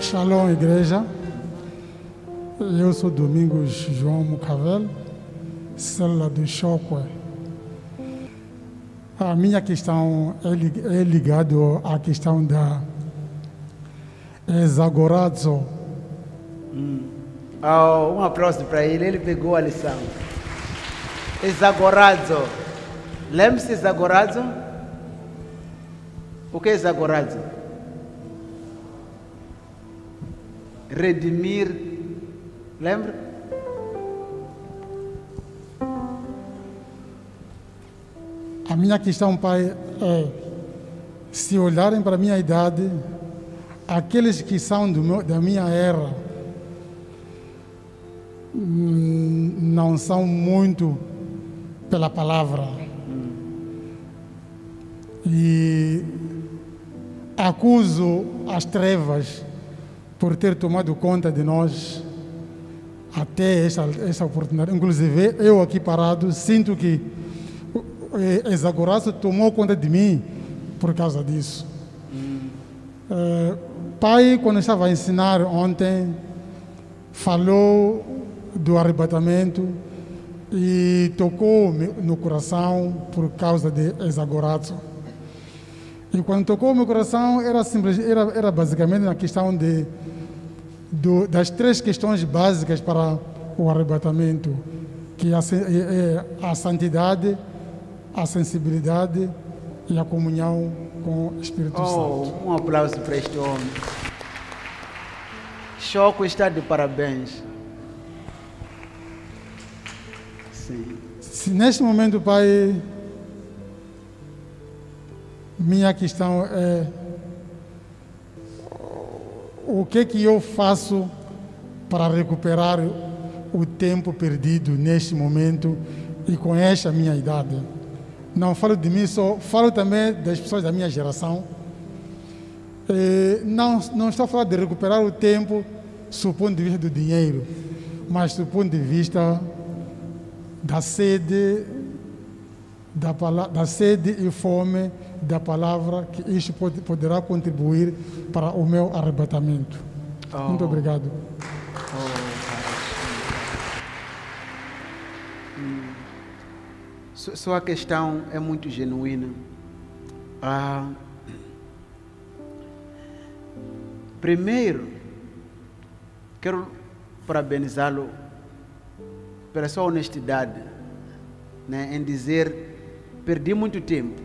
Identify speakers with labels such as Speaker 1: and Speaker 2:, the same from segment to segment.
Speaker 1: Shalom, igreja. Eu sou Domingos João Mucavel, célula do Chocwe. A minha questão é é ligado à questão da exagorazo.
Speaker 2: Ah, um aplauso para ele, ele pegou a lição. Exagorazo. Lembra-se de exagorazo? O que é exagorazo? Redimir. Lembra?
Speaker 1: A minha questão, pai, é: se olharem para a minha idade, aqueles que são meu- da minha era hum, não são muito pela palavra. E acuso as trevas por ter tomado conta de nós até essa, essa oportunidade. Inclusive, eu aqui parado, sinto que eh, Exagoraço tomou conta de mim por causa disso. Eh, pai, quando estava a ensinar ontem, falou do arrebatamento e tocou no coração por causa de Exagoraço. E quando tocou meu coração, era, simples, era, era basicamente na questão de, do, das três questões básicas para o arrebatamento, que é a, é- é a santidade, a sensibilidade e a comunhão com o Espírito Santo.
Speaker 2: Oh, um aplauso para este homem. Choco está de parabéns. Sim.
Speaker 1: Se neste momento, Pai, minha questão é o que que eu faço para recuperar o tempo perdido neste momento e com esta minha idade. Não falo de mim só, falo também das pessoas da minha geração. Eh, não, não estou a falar de recuperar o tempo do ponto de vista do dinheiro, mas do ponto de vista da sede, da, pala- da sede e fome da palavra, que isto pode, poderá contribuir para o meu arrebatamento. Muito obrigado.
Speaker 2: Su- Sua questão é muito genuína. Ah, primeiro, quero parabenizá-lo pela sua honestidade né, em dizer: perdi muito tempo.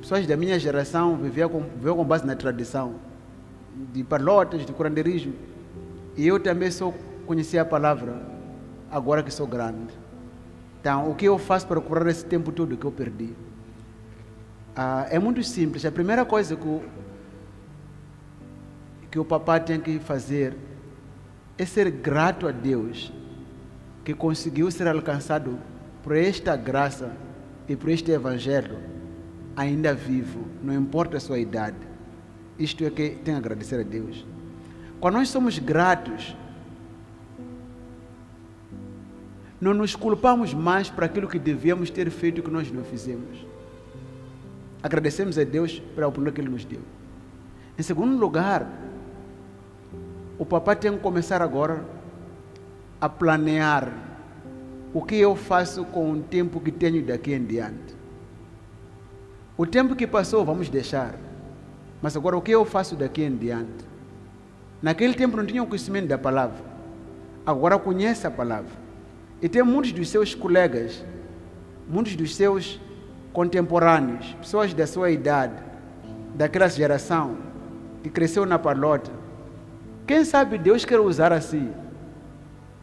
Speaker 2: Pessoas da minha geração viviam com, viviam com base na tradição de parlotas, de curandeirismo. E eu também só conhecia a palavra agora que sou grande. Então, o que eu faço para curar esse tempo todo que eu perdi? Ah, é muito simples. A primeira coisa que o, que o papai tem que fazer é ser grato a Deus que conseguiu ser alcançado por esta graça e por este evangelho ainda vivo, não importa a sua idade. Isto é que tem que agradecer a Deus. Quando nós somos gratos, não nos culpamos mais por aquilo que devíamos ter feito e que nós não fizemos. Agradecemos a Deus pela oportunidade que Ele nos deu. Em segundo lugar, o papai tem que começar agora a planear o que eu faço com o tempo que tenho daqui em diante. O tempo que passou, vamos deixar. Mas agora, o que eu faço daqui em diante? Naquele tempo não tinha o conhecimento da palavra. Agora conhece a palavra. E tem muitos dos seus colegas, muitos dos seus contemporâneos, pessoas da sua idade, daquela geração, que cresceu na parlota. Quem sabe Deus quer usar assim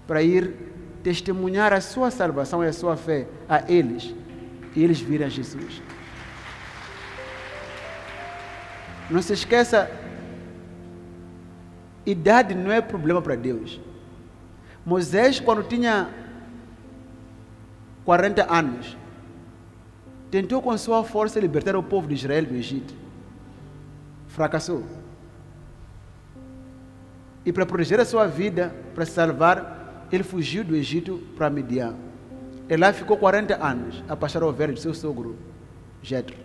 Speaker 2: para ir testemunhar a sua salvação e a sua fé a eles e eles virem a Jesus. Não se esqueça, idade não é problema para Deus. Moisés, quando tinha 40 anos, tentou com sua força libertar o povo de Israel do Egito. Fracassou. E para proteger a sua vida, para se salvar, ele fugiu do Egito para Midian. E lá ficou 40 anos a pastar ovelhas do seu sogro, Jetro.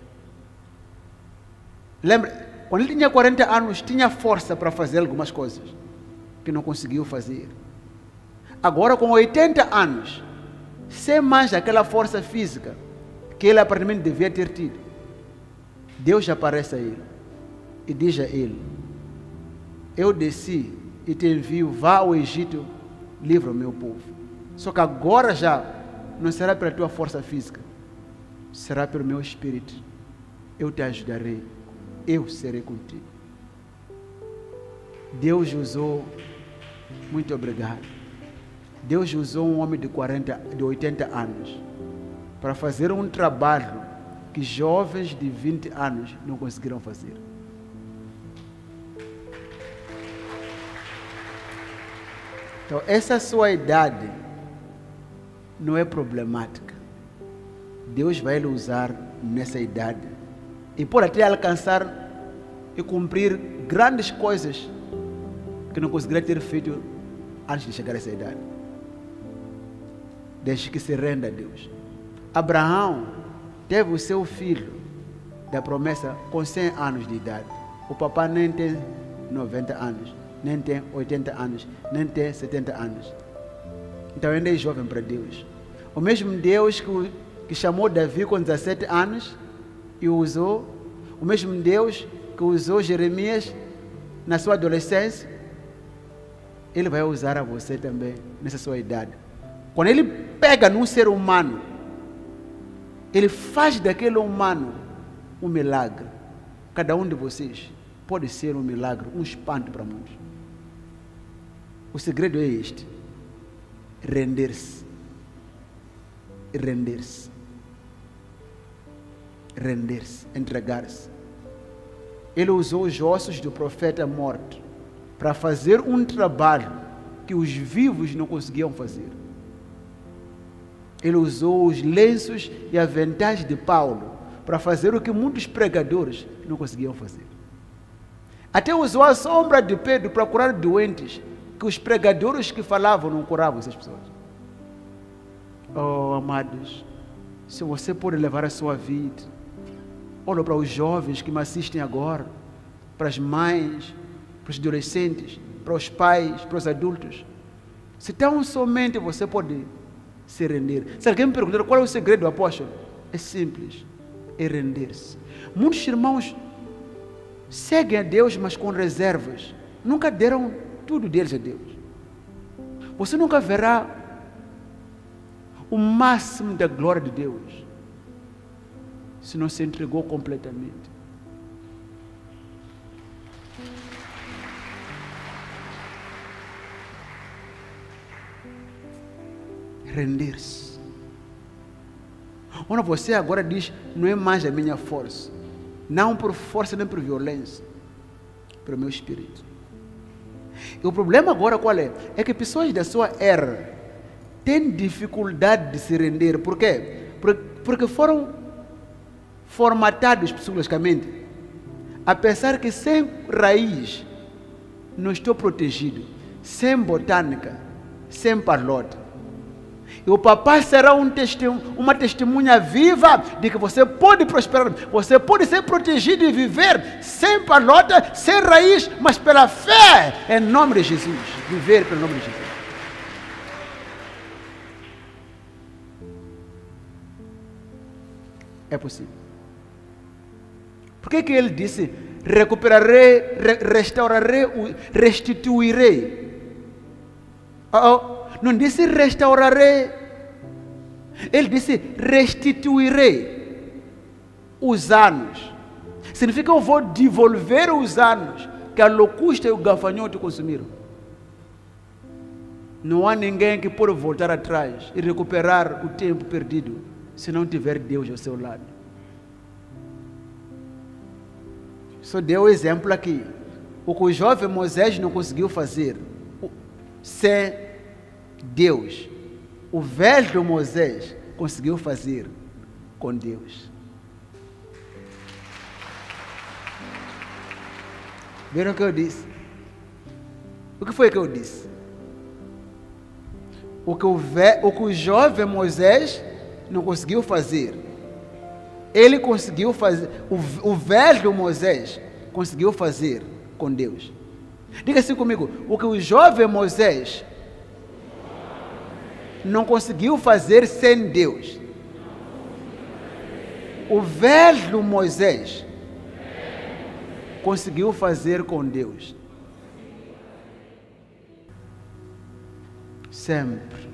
Speaker 2: Lembra, quando ele tinha 40 anos, tinha força para fazer algumas coisas que não conseguiu fazer. Agora, com 80 anos, sem mais aquela força física que ele aparentemente devia ter tido, Deus aparece a ele e diz a ele: Eu desci e te envio, vá ao Egito, livra o meu povo. Só que agora já não será pela tua força física, será pelo meu espírito. Eu te ajudarei, eu serei contigo. Deus usou, muito obrigado. Deus usou um homem de 40, de 80 anos para fazer um trabalho que jovens de 20 anos não conseguiram fazer. Então, essa sua idade não é problemática. Deus vai lhe usar nessa idade e pode até alcançar e cumprir grandes coisas que não conseguiria ter feito antes de chegar a essa idade. Deixe que se renda a Deus. Abraão teve o seu filho da promessa com 100 anos de idade. O papai nem tem 90 anos, nem tem 80 anos, nem tem 70 anos. Então ainda é jovem para Deus. O mesmo Deus que, que chamou Davi com 17 anos e o usou, o mesmo Deus que usou Jeremias na sua adolescência, ele vai usar a você também nessa sua idade. Quando ele pega num ser humano, ele faz daquele humano um milagre. Cada um de vocês pode ser um milagre, um espanto para muitos. O segredo é este: render-se. Render-se. Render-se, entregar-se. Ele usou os ossos do profeta morto para fazer um trabalho que os vivos não conseguiam fazer. Ele usou os lenços e aventais de Paulo para fazer o que muitos pregadores não conseguiam fazer. Até usou a sombra de Pedro para curar doentes que os pregadores que falavam não curavam essas pessoas. Oh, amados, se você pode levar a sua vida, olha para os jovens que me assistem agora, para as mães, para os adolescentes, para os pais, para os adultos. Se tão somente você pode se render. Se alguém me perguntar qual é o segredo do apóstolo, é simples, é render-se. Muitos irmãos seguem a Deus, mas com reservas. Nunca deram tudo deles a Deus. Você nunca verá o máximo da glória de Deus se não se entregou completamente. Render-se. Quando você agora diz, não é mais a minha força, não por força nem por violência, pelo meu espírito. E o problema agora qual é? É que pessoas da sua era têm dificuldade de se render. Por quê? Porque foram formatados psicologicamente a pensar que sem raiz não estou protegido, sem botânica, sem parlota. E o papai será um uma testemunha viva de que você pode prosperar, você pode ser protegido e viver sem palota, sem raiz, mas pela fé, em nome de Jesus. Viver pelo nome de Jesus. É possível. Por que, que ele disse: recuperarei, restaurarei, restituirei? Oh, não disse restaurarei. Ele disse restituirei os anos. Significa eu vou devolver os anos que a locusta e o gafanhoto consumiram. Não há ninguém que pode voltar atrás e recuperar o tempo perdido se não tiver Deus ao seu lado. Só deu o exemplo aqui. O que o jovem Moisés não conseguiu fazer sem Deus. O velho Moisés conseguiu fazer com Deus. Viram o que eu disse? O que foi que eu disse? O que o, ve, o, que o jovem Moisés não conseguiu fazer, ele conseguiu fazer, o, o velho Moisés conseguiu fazer com Deus. Diga assim comigo: o que o jovem Moisés não conseguiu fazer sem Deus, o velho Moisés conseguiu fazer com Deus. Sempre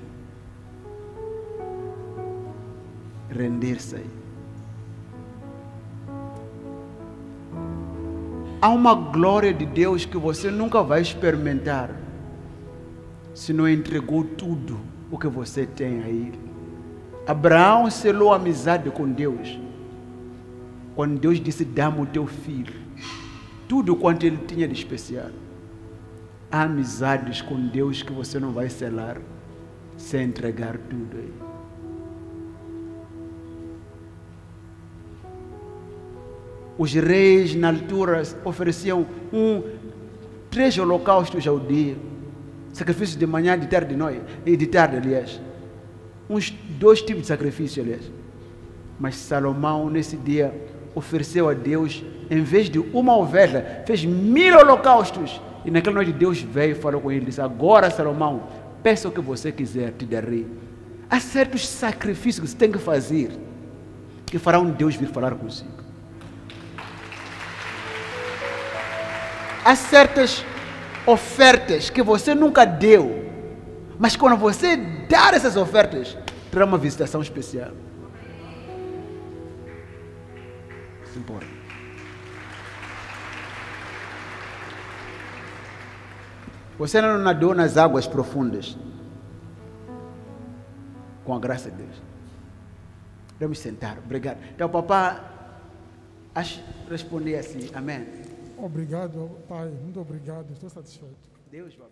Speaker 2: render-se. Há uma glória de Deus que você nunca vai experimentar se não entregou tudo o que você tem a Ele. Abraão selou amizade com Deus quando Deus disse: Dá-me o teu filho. Tudo quanto ele tinha de especial. Há amizades com Deus que você não vai selar sem entregar tudo aí. Os reis, na altura, ofereciam um, três holocaustos ao dia. Sacrifícios de manhã, de tarde, de noite, e de tarde, aliás. Uns dois tipos de sacrifício, aliás. Mas Salomão, nesse dia, ofereceu a Deus, em vez de uma ovelha, fez mil holocaustos. E naquela noite Deus veio e falou com ele, disse, agora Salomão, peça o que você quiser, te darei. Há certos sacrifícios que você tem que fazer, que farão Deus vir falar consigo. há certas ofertas que você nunca deu, mas quando você dar essas ofertas, terá uma visitação especial. Isso importa. Você não nadou nas águas profundas. Com a graça de Deus. Vamos sentar. Obrigado. Então, papá, responder assim. Amém.
Speaker 1: Obrigado, Pai. Muito obrigado. Estou satisfeito.
Speaker 2: Deus vai